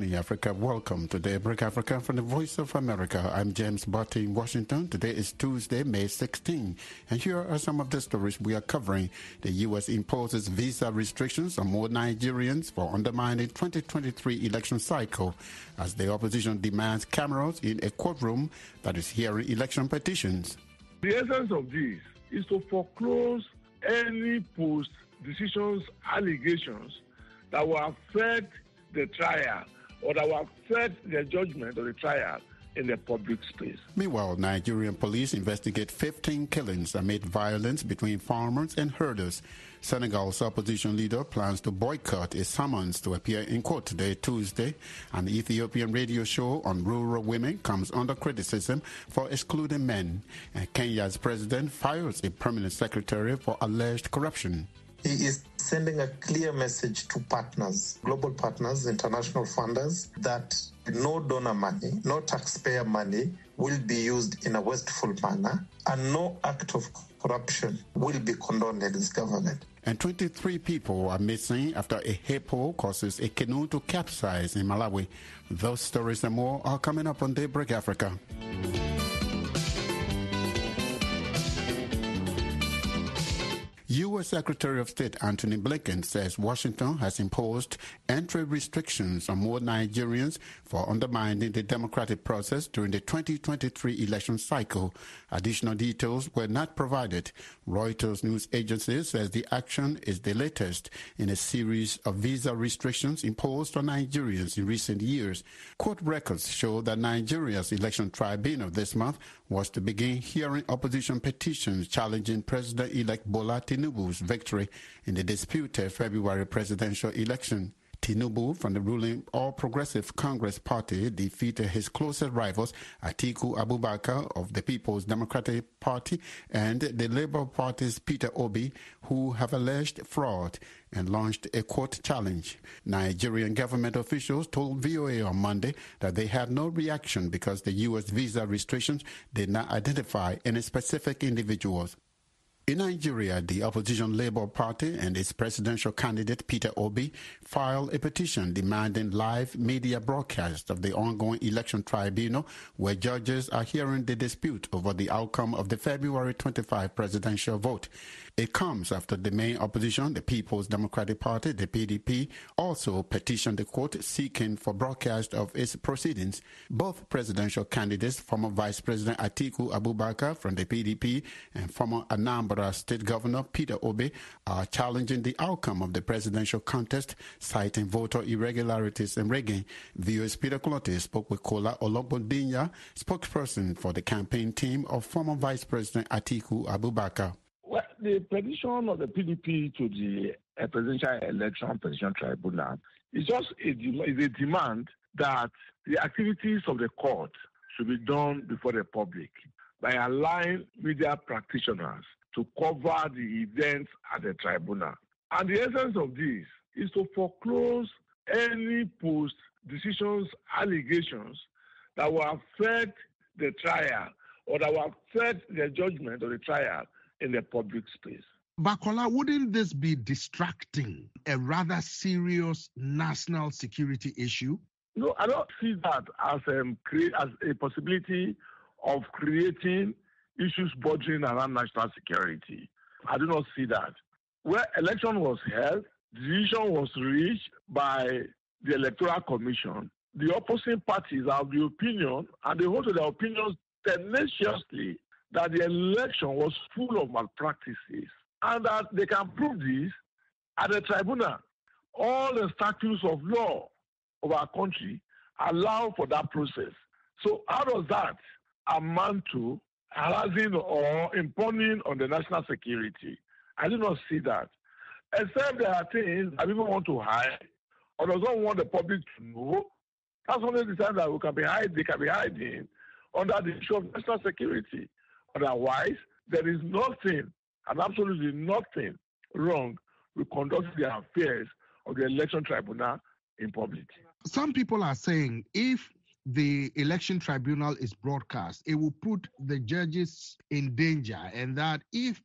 morning, Africa. Welcome to Daybreak Africa from the Voice of America. I'm James Butty in Washington. Today is Tuesday, May 16. And here are some of the stories we are covering. The U.S. imposes visa restrictions on more Nigerians for undermining 2023 election cycle as the opposition demands cameras in a courtroom that is hearing election petitions. The essence of this is to foreclose any post decisions allegations that will affect the trial or that will affect the judgment of the trial in the public space. Meanwhile, Nigerian police investigate 15 killings amid violence between farmers and herders. Senegal's opposition leader plans to boycott a summons to appear in court today, Tuesday. An Ethiopian radio show on rural women comes under criticism for excluding men. Kenya's president fires a permanent secretary for alleged corruption. He is sending a clear message to partners, global partners, international funders, that no donor money, no taxpayer money will be used in a wasteful manner, and no act of corruption will be condoned in this government. And 23 people are missing after a hippo causes a canoe to capsize in Malawi. Those stories and more are coming up on Daybreak Africa. U.S. Secretary of State Antony Blinken says Washington has imposed entry restrictions on more Nigerians for undermining the democratic process during the 2023 election cycle. Additional details were not provided. Reuters news agency says the action is the latest in a series of visa restrictions imposed on Nigerians in recent years. Court records show that Nigeria's election tribunal this month was to begin hearing opposition petitions challenging President-elect Bola Tinubu's victory in the disputed February presidential election. Tinubu from the ruling All Progressive Congress Party defeated his closest rivals Atiku Abubakar of the People's Democratic Party and the Labour Party's Peter Obi, who have alleged fraud and launched a court challenge. Nigerian government officials told VOA on Monday that they had no reaction because the U.S. visa restrictions did not identify any specific individuals. In Nigeria, the opposition Labour Party and its presidential candidate Peter Obi filed a petition demanding live media broadcast of the ongoing election tribunal where judges are hearing the dispute over the outcome of the February 25 presidential vote. It comes after the main opposition, the People's Democratic Party, the PDP, also petitioned the court seeking for broadcast of its proceedings. Both presidential candidates, former Vice President Atiku Abubakar from the PDP and former Anambra State Governor Peter Obi, are challenging the outcome of the presidential contest, citing voter irregularities and rigging. VOA's Peter Clottey spoke with Kola Ologbondiyan, spokesperson for the campaign team of former Vice President Atiku Abubakar. Well, the petition of the PDP to the uh, Presidential Election Petition Tribunal is just a, is a demand that the activities of the court should be done before the public by allowing media practitioners to cover the events at the tribunal. And the essence of this is to foreclose any post decisions allegations that will affect the trial or that will affect the judgment of the trial in the public space. Bakola, wouldn't this be distracting a rather serious national security issue? No, I don't see that as, um, create, as a possibility of creating issues bordering around national security. I do not see that. Where election was held, decision was reached by the Electoral Commission. The opposing parties have the opinion, and they hold to their opinions tenaciously that the election was full of malpractices and that they can prove this at the tribunal. All the statutes of law of our country allow for that process. So, how does that amount to harassing or impounding on the national security? I do not see that. Except there are things that people want to hide or does not want the public to know. That's only the time that we can be hiding, they can be hiding under the issue of national security. Otherwise, there is nothing and absolutely nothing wrong with conducting the affairs of the election tribunal in public. Some people are saying if the election tribunal is broadcast, it will put the judges in danger, and that if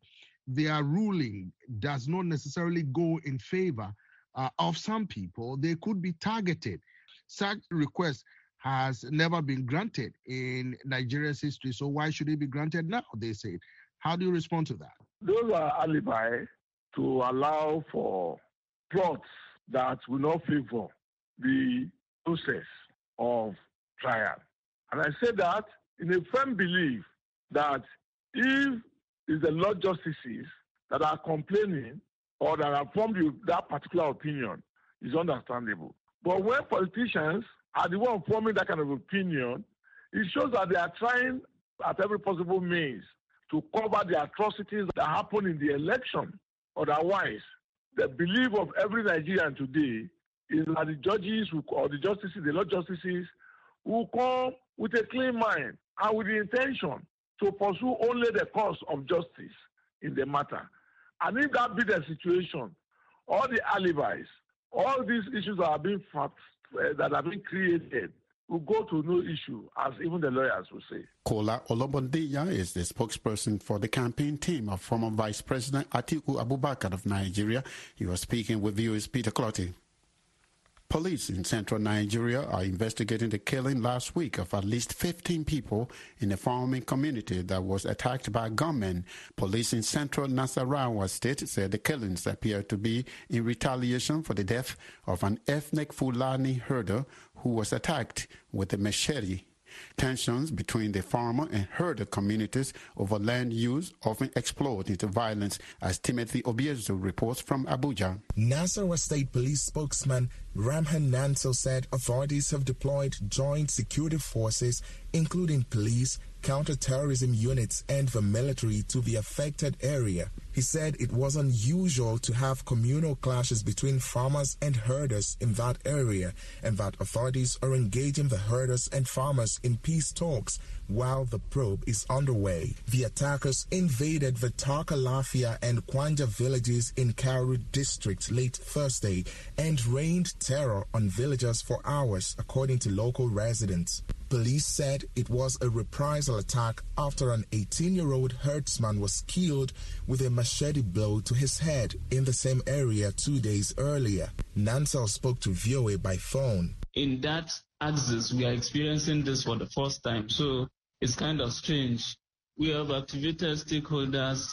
their ruling does not necessarily go in favor uh, of some people, they could be targeted. such request has never been granted in Nigeria's history. So why should it be granted now? They say. How do you respond to that? Those are alibi to allow for plots that will not favor the process of trial. And I say that in a firm belief that if it's the Lord Justices that are complaining or that have formed that particular opinion, is understandable. But when politicians are the one forming that kind of opinion, it shows that they are trying at every possible means to cover the atrocities that happen in the election. Otherwise, the belief of every Nigerian today is that the judges or the justices, the law justices, will come with a clean mind and with the intention to pursue only the cause of justice in the matter. And if that be the situation, all the alibis, all these issues are being fact, Eh, that have been created will go to no issue, as even the lawyers will say. Kola Ologbondiyan is the spokesperson for the campaign team of former Vice President Atiku Abubakar of Nigeria. He was speaking with viewers Peter Clottey. Police in central Nigeria are investigating the killing last week of at least 15 people in a farming community that was attacked by gunmen. Police in central Nasarawa state said the killings appear to be in retaliation for the death of an ethnic Fulani herder who was attacked with a machete Tensions between the farmer and herder communities over land use often explode into violence, as Timothy Obiezu reports from Abuja. Nasarawa State Police spokesman Ramhan Nansel said authorities have deployed joint security forces, including police, counter-terrorism units and the military to the affected area. He said it was unusual to have communal clashes between farmers and herders in that area and that authorities are engaging the herders and farmers in peace talks while the probe is underway. The attackers invaded the Takalafia and Kwanja villages in Karu district late Thursday and rained terror on villagers for hours, according to local residents. Police said it was a reprisal attack after an 18 year old herdsman was killed with a machete blow to his head in the same area two days earlier. Nansel spoke to VOA by phone. In that axis, we are experiencing this for the first time, so it's kind of strange. We have activated stakeholders,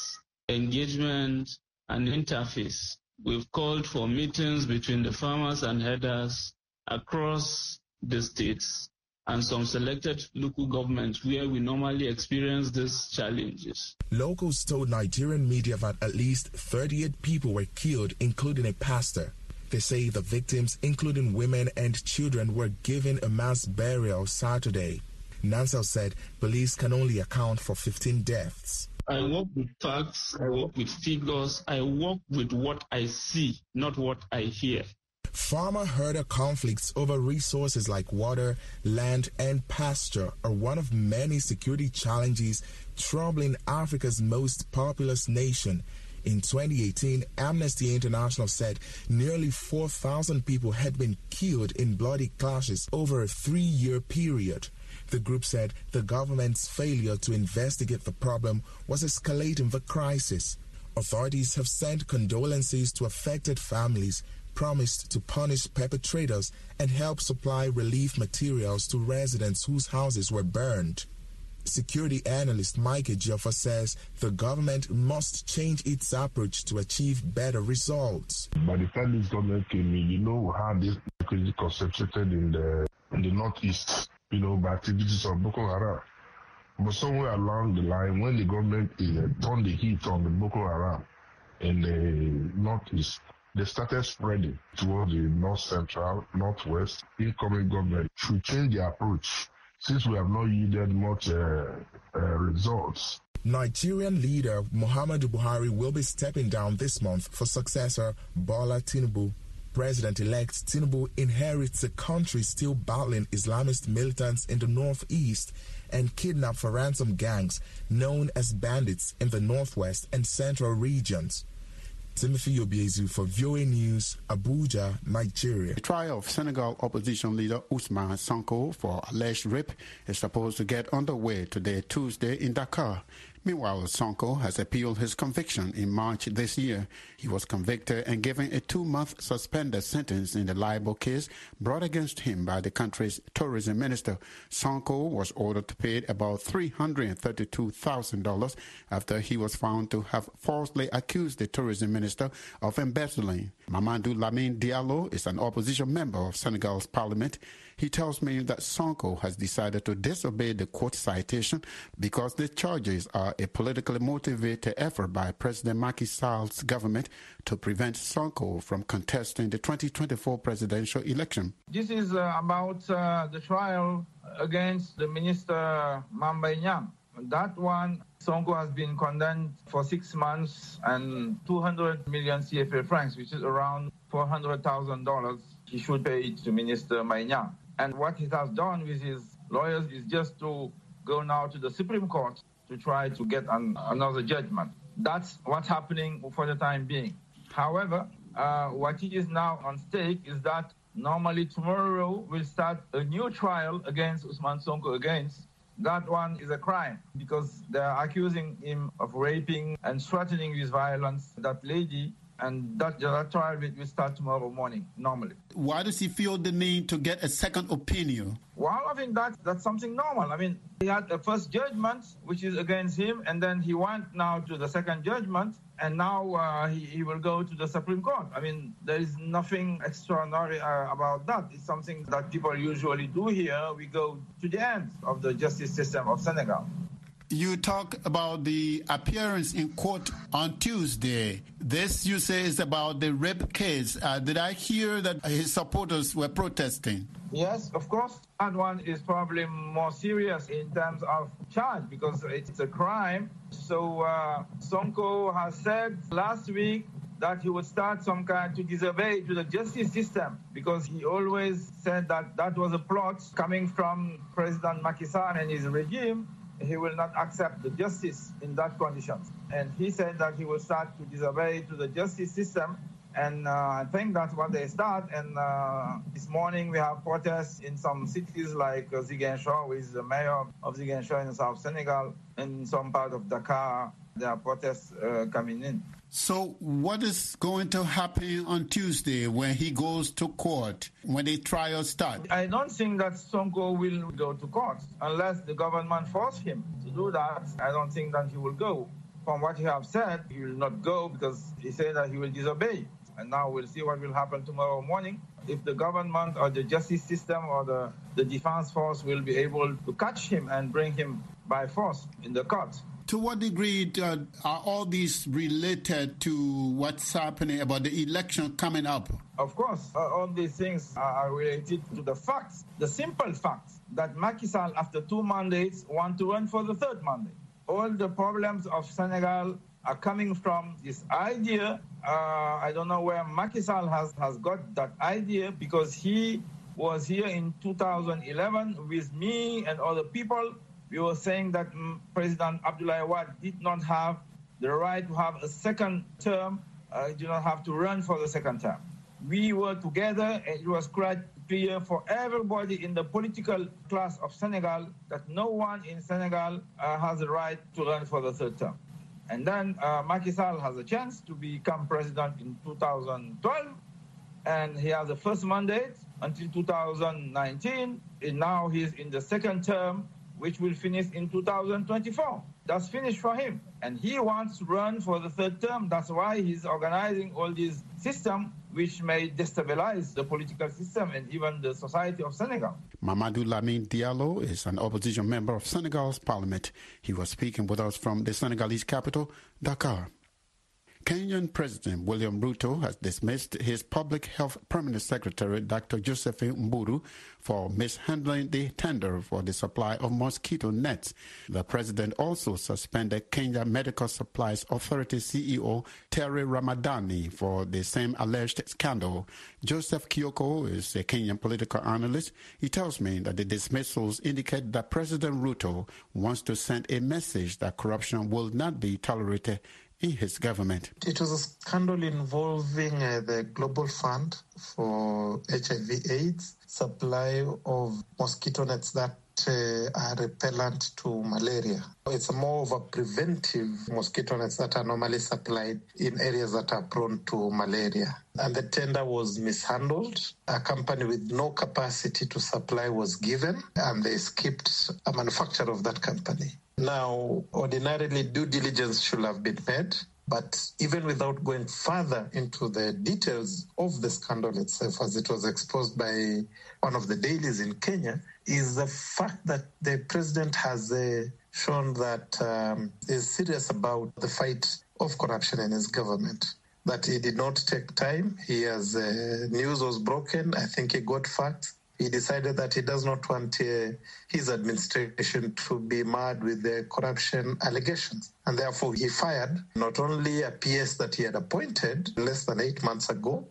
engagement, and interface. We've called for meetings between the farmers and herders across the states and some selected local governments where we normally experience these challenges. Locals told Nigerian media that at least 38 people were killed, including a pastor. They say the victims, including women and children, were given a mass burial Saturday. Nansel said police can only account for 15 deaths. I work with facts, I work with figures, I work with what I see, not what I hear. Farmer herder conflicts over resources like water, land, and pasture are one of many security challenges troubling Africa's most populous nation. In 2018, Amnesty International said nearly 4,000 people had been killed in bloody clashes over a three year period. The group said the government's failure to investigate the problem was escalating the crisis. Authorities have sent condolences to affected families promised to punish perpetrators and help supply relief materials to residents whose houses were burned. Security analyst Mike Ejiofor says the government must change its approach to achieve better results. By the time this government came in, you know how this security concentrated in the in the northeast, you know, by activities of Boko Haram. But somewhere along the line, when the government uh, turned the heat on the Boko Haram in the northeast, they started spreading towards the north central, northwest. Incoming government should change their approach since we have not yielded much uh, uh, results. Nigerian leader Muhammadu Buhari will be stepping down this month for successor Bola Tinubu. President-elect Tinubu inherits a country still battling Islamist militants in the northeast and kidnap for ransom gangs known as bandits in the northwest and central regions. Timothy Obiezu for VOA News, Abuja, Nigeria. The trial of Senegal opposition leader Ousmane Sonko for alleged rape is supposed to get underway today, Tuesday, in Dakar. Meanwhile, Sonko has appealed his conviction in March this year. He was convicted and given a two-month suspended sentence in the libel case brought against him by the country's tourism minister. Sonko was ordered to pay about $332,000 after he was found to have falsely accused the tourism minister of embezzling. Mamadou Lamine Diallo is an opposition member of Senegal's parliament. He tells me that Sonko has decided to disobey the court citation because the charges are a politically motivated effort by President Macky Sall's government to prevent Sonko from contesting the 2024 presidential election. This is uh, about uh, the trial against the minister Mame Mbaye Niang. That one, Sonko has been condemned for six months and 200 million CFA francs, which is around $400,000. He should pay to Minister Nyang. And what he has done with his lawyers is just to go now to the Supreme Court to try to get an, another judgment. That's what's happening for the time being. However, uh, what is now on stake is that normally tomorrow we'll start a new trial against Ousmane Sonko against that one is a crime because they're accusing him of raping and threatening with violence that lady and that, that trial will start tomorrow morning, normally. Why does he feel the need to get a second opinion? Well, I think that, that's something normal. I mean, he had a first judgment, which is against him, and then he went now to the second judgment, and now uh, he, he, will go to the Supreme Court. I mean, there is nothing extraordinary uh, about that. It's something that people usually do here. We go to the end of the justice system of Senegal you talk about the appearance in court on Tuesday. This, you say, is about the rape case. Uh, did I hear that his supporters were protesting? Yes, of course. That one is probably more serious in terms of charge because it's a crime. So uh, Sonko has said last week that he would start some kind to disobey to the justice system because he always said that that was a plot coming from President Macky and his regime he will not accept the justice in that condition. And he said that he will start to disobey to the justice system. And uh, I think that's what they start. And uh, this morning we have protests in some cities like uh, Ziguinchor, who is the mayor of Ziguinchor in South Senegal, and some part of Dakar. There are protests uh, coming in. So, what is going to happen on Tuesday when he goes to court, when the trial starts? I don't think that Sonko will go to court unless the government force him to do that. I don't think that he will go. From what you have said, he will not go because he said that he will disobey. And now we'll see what will happen tomorrow morning. If the government or the justice system or the, the defense force will be able to catch him and bring him by force in the court. To what degree uh, are all these related to what's happening about the election coming up? Of course, uh, all these things are related to the facts, the simple facts that Macky Sall, after two mandates, want to run for the third mandate. All the problems of Senegal are coming from this idea. Uh, I don't know where Macky Sall has, has got that idea because he was here in 2011 with me and other people we were saying that mm, President Abdoulaye Wade did not have the right to have a second term, uh, did not have to run for the second term. We were together, and it was quite clear for everybody in the political class of Senegal that no one in Senegal uh, has the right to run for the third term. And then uh, Macky Sall has a chance to become president in 2012, and he has the first mandate until 2019. And now he's in the second term, which will finish in 2024. That's finished for him. And he wants to run for the third term. That's why he's organizing all these systems which may destabilize the political system and even the society of Senegal. Mamadou Lamine Diallo is an opposition member of Senegal's parliament. He was speaking with us from the Senegalese capital, Dakar. Kenyan President William Ruto has dismissed his public health permanent secretary, Dr. Josephine Mburu, for mishandling the tender for the supply of mosquito nets. The president also suspended Kenya Medical Supplies Authority CEO Terry Ramadhani for the same alleged scandal. Joseph Kioko is a Kenyan political analyst. He tells me that the dismissals indicate that President Ruto wants to send a message that corruption will not be tolerated in his government. It was a scandal involving uh, the Global Fund for HIV AIDS, supply of mosquito nets that uh, are repellent to malaria. It's more of a preventive mosquito nets that are normally supplied in areas that are prone to malaria. And the tender was mishandled. A company with no capacity to supply was given, and they skipped a manufacturer of that company. Now, ordinarily, due diligence should have been made. But even without going further into the details of the scandal itself, as it was exposed by one of the dailies in Kenya, is the fact that the president has uh, shown that um, is serious about the fight of corruption in his government. That he did not take time. He has uh, news was broken. I think he got facts he decided that he does not want uh, his administration to be marred with the corruption allegations. And therefore, he fired not only a PS that he had appointed less than eight months ago,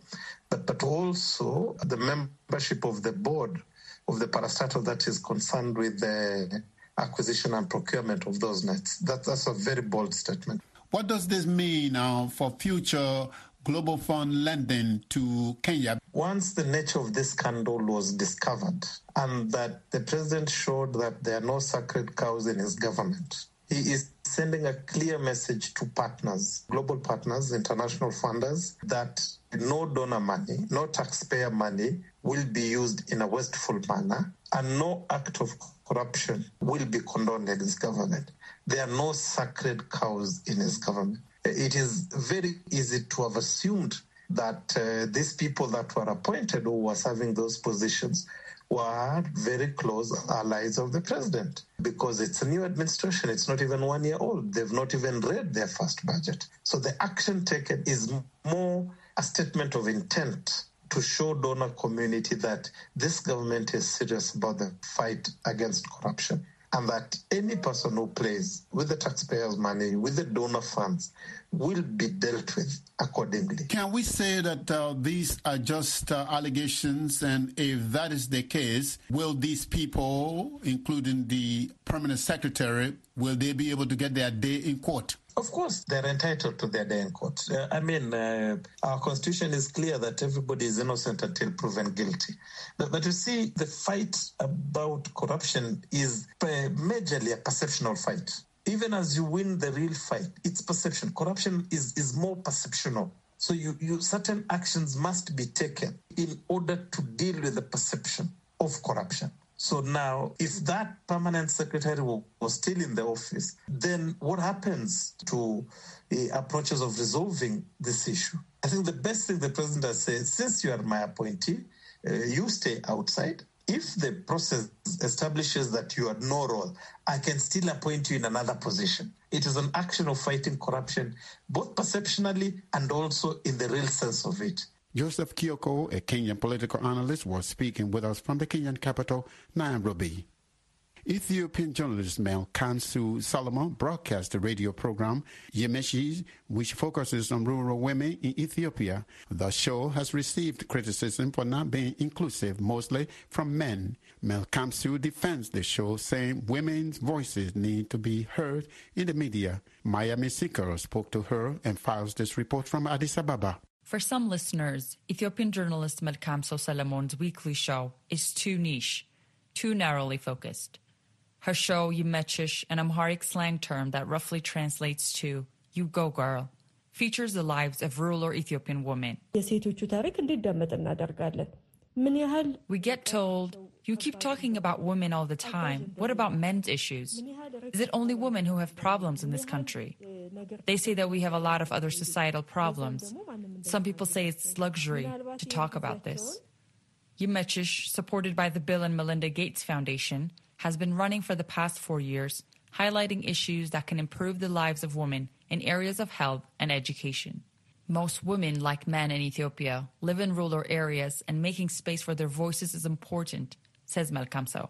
but, also the membership of the board of the parastatal that is concerned with the acquisition and procurement of those nets. That, that's a very bold statement. What does this mean uh, for future Global Fund lending to Kenya. Once the nature of this scandal was discovered and that the president showed that there are no sacred cows in his government, he is sending a clear message to partners, global partners, international funders, that no donor money, no taxpayer money will be used in a wasteful manner, and no act of corruption will be condoned in his government. There are no sacred cows in his government it is very easy to have assumed that uh, these people that were appointed or were serving those positions were very close allies of the president because it's a new administration. It's not even one year old. They've not even read their first budget. So the action taken is more a statement of intent to show donor community that this government is serious about the fight against corruption and that any person who plays with the taxpayers' money, with the donor funds, will be dealt with accordingly. Can we say that uh, these are just uh, allegations? And if that is the case, will these people, including the permanent secretary, will they be able to get their day in court? Of course, they're entitled to their day in court. Uh, I mean, uh, our constitution is clear that everybody is innocent until proven guilty. But, but you see, the fight about corruption is majorly a perceptional fight. Even as you win the real fight, it's perception. Corruption is, is more perceptional. So you, you certain actions must be taken in order to deal with the perception of corruption. So now, if that permanent secretary was still in the office, then what happens to the approaches of resolving this issue? I think the best thing the president has said, since you are my appointee, uh, you stay outside. If the process establishes that you had no role, I can still appoint you in another position. It is an action of fighting corruption, both perceptionally and also in the real sense of it. Joseph Kioko, a Kenyan political analyst, was speaking with us from the Kenyan capital, Nairobi. Ethiopian journalist Mel Kansu Solomon broadcast a radio program, Yemeshi, which focuses on rural women in Ethiopia. The show has received criticism for not being inclusive, mostly from men. Mel Kamsu defends the show, saying women's voices need to be heard in the media. Maya Misikir spoke to her and files this report from Addis Ababa. For some listeners, Ethiopian journalist Melkamso Salomon's weekly show is too niche, too narrowly focused. Her show, Yumechish, an Amharic slang term that roughly translates to You Go Girl, features the lives of rural Ethiopian women. We get told, you keep talking about women all the time. What about men's issues? Is it only women who have problems in this country? They say that we have a lot of other societal problems. Some people say it's luxury to talk about this. Yumechish, supported by the Bill and Melinda Gates Foundation, has been running for the past four years, highlighting issues that can improve the lives of women in areas of health and education. Most women, like men in Ethiopia, live in rural areas and making space for their voices is important, says Melkamso.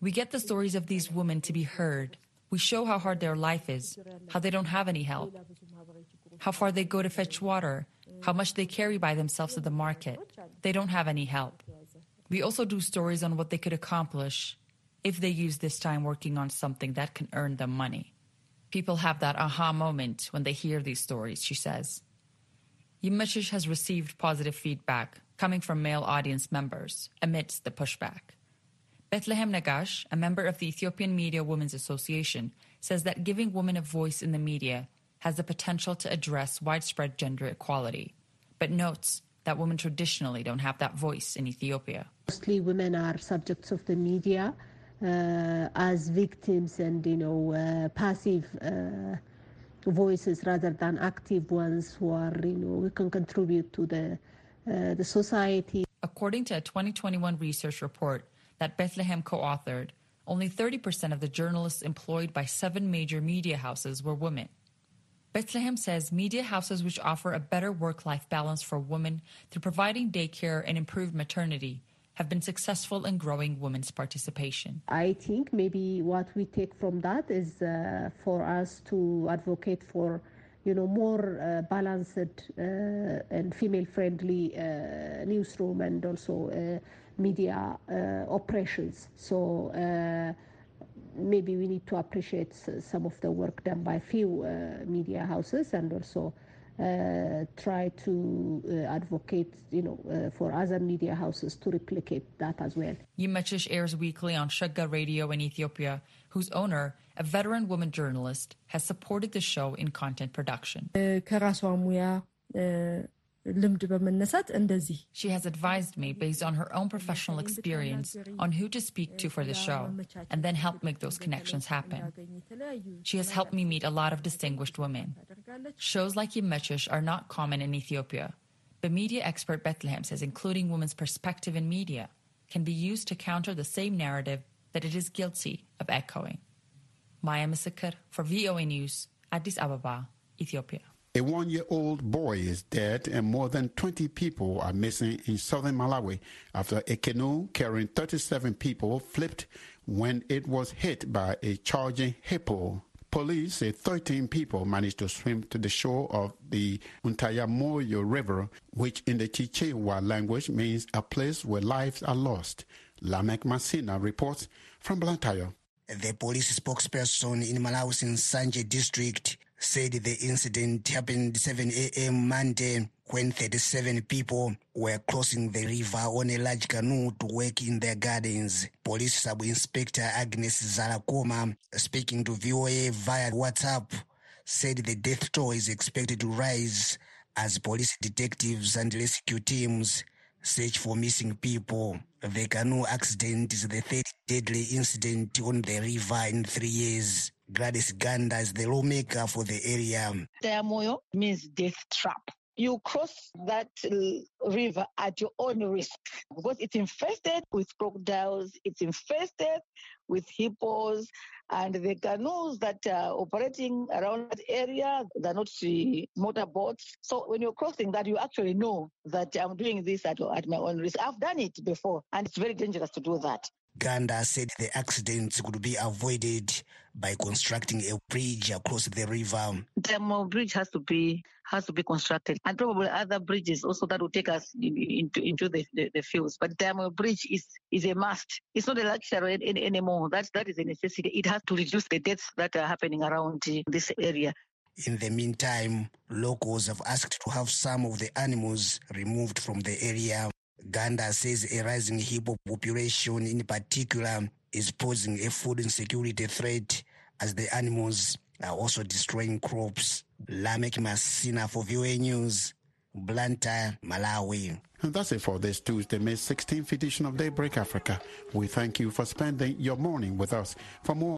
We get the stories of these women to be heard. We show how hard their life is, how they don't have any help, how far they go to fetch water, how much they carry by themselves to the market. They don't have any help. We also do stories on what they could accomplish if they use this time working on something that can earn them money. People have that aha moment when they hear these stories, she says. Yimechish has received positive feedback coming from male audience members amidst the pushback. Bethlehem Negash, a member of the Ethiopian Media Women's Association, says that giving women a voice in the media has the potential to address widespread gender equality, but notes that women traditionally don't have that voice in Ethiopia. Mostly women are subjects of the media uh, as victims and, you know, uh, passive uh, voices rather than active ones who are, you know, we can contribute to the, uh, the society. According to a 2021 research report that Bethlehem co-authored, only 30% of the journalists employed by seven major media houses were women. Bethlehem says media houses which offer a better work life balance for women through providing daycare and improved maternity have been successful in growing women's participation. I think maybe what we take from that is uh, for us to advocate for you know more uh, balanced uh, and female friendly uh, newsroom and also uh, media uh, operations so maybe we need to appreciate some of the work done by few uh, media houses and also uh, try to uh, advocate, you know, uh, for other media houses to replicate that as well. Yimechish airs weekly on Sheger Radio in Ethiopia, whose owner, a veteran woman journalist, has supported the show in content production. ልምድ በመነሳት እንደዚህ She has advised me based on her own professional experience on who to speak to for the show and then help make those connections happen. She has helped me meet a lot of distinguished women. Shows like Yemmechish are not common in Ethiopia, but media expert Bethlehem says including women's perspective in media can be used to counter the same narrative that it is guilty of echoing. Maya Misikir for VOA News, Addis Ababa, Ethiopia. A one year old boy is dead and more than 20 people are missing in southern Malawi after a canoe carrying 37 people flipped when it was hit by a charging hippo. Police say 13 people managed to swim to the shore of the Untayamoyo River, which in the Chichewa language means a place where lives are lost. Lamek Masina reports from Blantyre. The police spokesperson in Malawi's Nsanje district said the incident happened 7 a.m. Monday when 37 people were crossing the river on a large canoe to work in their gardens. Police Sub-Inspector Agnes Zalakoma, speaking to VOA via WhatsApp, said the death toll is expected to rise as police detectives and rescue teams search for missing people. The canoe accident is the third deadly incident on the river in three years. Gladys Ganda is the lawmaker for the area. Tayamoyo means death trap. You cross that river at your own risk because it's infested with crocodiles, it's infested with hippos, and the canoes that are operating around that area, they're not the motorboats. So when you're crossing that, you actually know that I'm doing this at, at my own risk. I've done it before, and it's very dangerous to do that. Ganda said the accidents could be avoided by constructing a bridge across the river. The bridge has to be has to be constructed, and probably other bridges also that will take us in, into into the, the, the fields. But Damo Bridge is is a must. It's not a luxury anymore. That that is a necessity. It has to reduce the deaths that are happening around uh, this area. In the meantime, locals have asked to have some of the animals removed from the area. Ganda says a rising hippo population in particular is posing a food insecurity threat as the animals are also destroying crops. Lamek Masina for VOA News, Blantyre, Malawi. And that's it for this Tuesday, May 16th edition of Daybreak Africa. We thank you for spending your morning with us. For more